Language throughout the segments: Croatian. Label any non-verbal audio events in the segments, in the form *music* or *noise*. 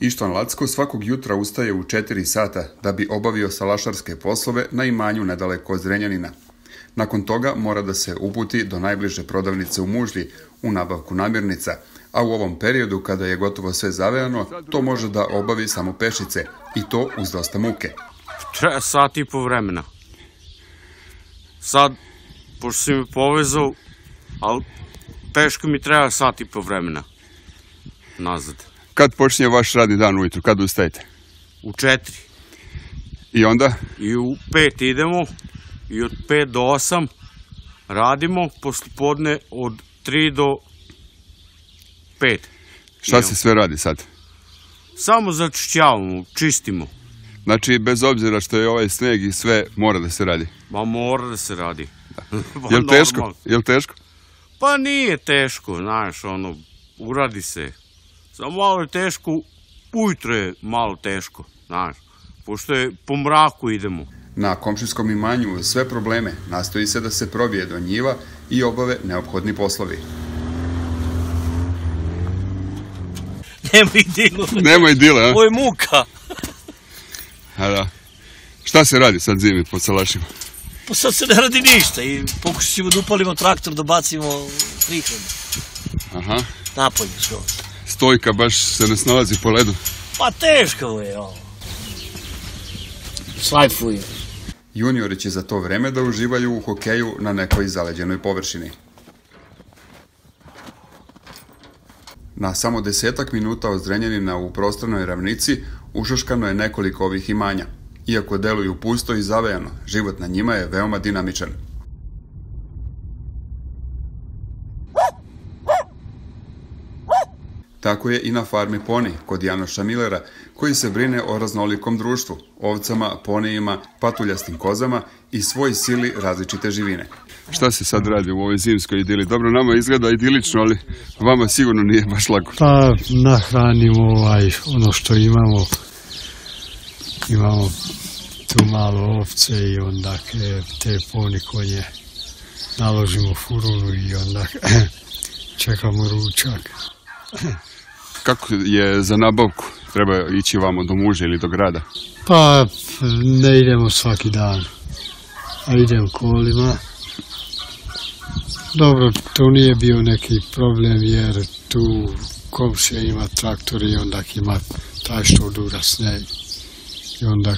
Ištvan Lacko svakog jutra ustaje u 4 sata da bi obavio salašarske poslove na imanju nedaleko od Zrenjanina. Nakon toga mora da se uputi do najbliže prodavnice u Mužlji u nabavku namirnica, a u ovom periodu kada je gotovo sve zavejano, to može da obavi samo pešice i to uz dosta muke. Treba sat i po vremena. Sad, pošto si me povezao, ali teško mi treba sat i po vremena. Nazad. Kad počinje vaš radni dan ujutru? Kad ustajete? U četiri. I onda? I u pet idemo i od pet do osam radimo, posle podne od tri do pet. Šta se sve radi sad? Samo začišćavamo, čistimo. Znači, bez obzira što je ovaj sneg i sve, mora da se radi. Ma mora da se radi. *laughs* Pa Jel teško? Jel teško? Pa nije teško, znaš, ono, uradi se. Samo malo je teško, ujutro je malo teško, znaš, pošto je po mraku idemo. Na komšinskom imanju sve probleme nastoji se da se probije do njiva i obave neophodni poslovi. *laughs* Nemoj dilu. Nemoj dile, a? Ovo je muka. *laughs* A da. Šta se radi sad zimi po salašima? Pa sad se ne radi ništa i pokušat ćemo da upalimo traktor, da bacimo prihod Aha. napolje skroz. Stojka baš se ne snalazi po ledu. Pa teško mu je ovo. Slajfuje. Juniori će za to vreme da uživaju u hokeju na nekoj zaleđenoj površini. Na samo desetak minuta od Zrenjanina u prostranoj ravnici ušaškano je nekoliko ovih imanja. Iako deluju pusto i zavejano, život na njima je veoma dinamičan. Tako je i na farmi Poni kod Janoša Milera, koji se brine o raznolikom društvu, ovcama, ponijima, patuljastim kozama i svoj sili različite živine. Šta se sad radi u ovoj zimskoj idili? Dobro, nama izgleda idilično, ali vama sigurno nije baš lako. Pa nahranimo ovaj, ono što imamo. Imamo tu malo ovce i onda te poni konje naložimo furunu i onda *laughs* čekamo ručak. Kako je za nabavku? Treba ići vamo do muže ili do grada? Pa ne idemo svaki dan, a idem kolima. Dobro, to nije bio neki problem jer tu komšija ima traktor i onda ima taj što dura sneg. I onda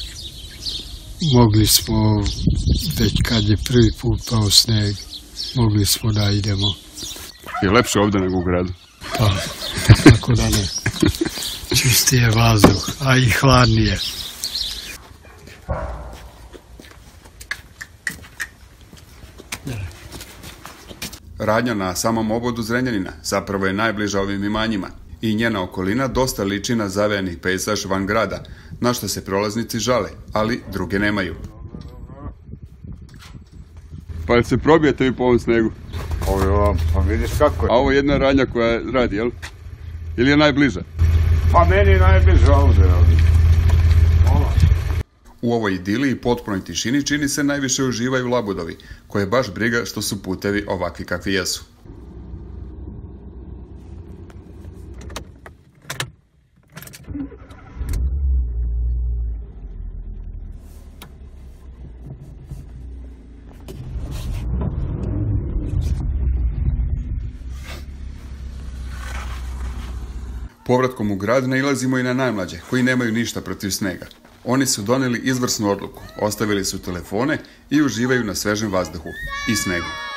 mogli smo, već kad je prvi put pao sneg, mogli smo da idemo. Je lepše ovde nego u gradu. Pa, *laughs* tako da ne. Čistije vazduh, a i hladnije. Radnja na samom obodu Zrenjanina zapravo je najbliža ovim imanjima i njena okolina dosta liči na zavejani pejzaž van grada, na što se prolaznici žale, ali druge nemaju. Pa se probijete vi po ovom snegu? Ovo, pa vidiš kako je. A ovo je jedna radnja koja radi, jel? Ili je najbliža? Pa meni je najbliže ovde. U ovoj idili i potpunoj tišini čini se najviše uživaju labudovi, koje baš briga što su putevi ovakvi kakvi jesu. Povratkom u grad nailazimo i na najmlađe, koji nemaju ništa protiv snega. Oni su doneli izvrsnu odluku, ostavili su telefone i uživaju na svežem vazduhu i snegu.